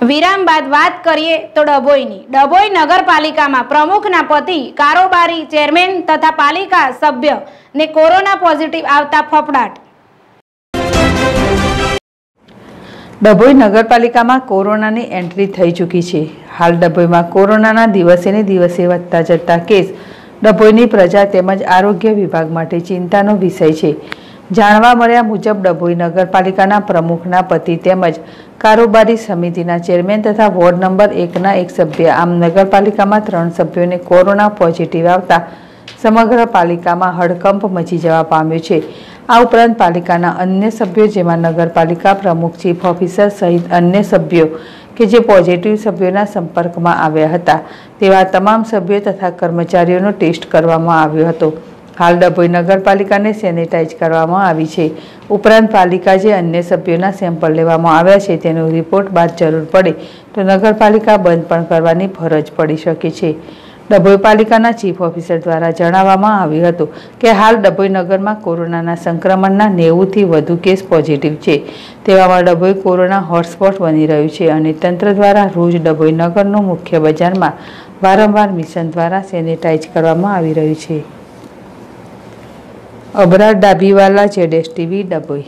વિરામ બાદ વાત કરીએ તો ડભોઈની. ડભોઈ નગરપાલિકામાં પ્રમુખના પતિ, કારોબારી ચેરમેન તથા પાલિકા સભ્ય ને કોરોના પોઝિટિવ આવતા ફફડાટ. ડભોઈ નગરપાલિકામાં કોરોનાની એન્ટ્રી થઈ ચૂકી છે. હાલ ડભોઈમાં કોરોનાના દિવસે દિવસે વધતા જતા કેસ ડભોઈની પ્રજા તેમજ આરોગ્ય વિભાગ માટે ચિંતાનો વિષય છે. જાણવા મળ્યા મુજબ ડભોઈ નગરપાલિકાના પ્રમુખના પતિ તેમજ કારોબારી સમિતિના ચેરમેન તથા વોર્ડ નંબર એકના એક સભ્ય. આમ નગરપાલિકામાં ત્રણ સભ્યોને કોરોના પોઝિટિવ આવતા સમગ્ર પાલિકામાં હડકંપ મચી જવા પામ્યો છે. આ ઉપરાંત પાલિકાના અન્ય સભ્યો જેમાં નગરપાલિકા પ્રમુખ, ચીફ ઓફિસર સહિત અન્ય સભ્યો કે જે પોઝિટિવ સભ્યોના સંપર્કમાં આવ્યા હતા. તેવા તમામ સભ્યો તથા કર્મચારીઓનો ટેસ્ટ કરવામાં આવ્યો હતો. હાલ ડભોઈ નગરપાલિકાને સેનેટાઈઝ કરવામાં આવી છે. ઉપરાંત પાલિકા જે અન્ય સભ્યોના સેમ્પલ લેવામાં આવ્યા છે તેનો રિપોર્ટ બાદ જરૂર પડે તો નગરપાલિકા બંધ પણ કરવાની ફરજ પડી શકે છે. ડભોઈ પાલિકાના ચીફ ઓફિસર દ્વારા જણાવવામાં આવ્યું હતું કે હાલ ડભોઈ નગરમાં કોરોનાના સંક્રમણના નેવુંથી વધુ કેસ પોઝિટિવ છે. તેવામાં ડભોઈ કોરોના હોટસ્પોટ બની રહ્યું છે અને તંત્ર દ્વારા રોજ ડભોઈ નગરનું મુખ્ય બજારમાં વારંવાર મિશન દ્વારા સેનેટાઈઝ કરવામાં આવી રહ્યું છે. અબરાર ડાભીવાલા જેડેશ ટીવી ડભોઈ.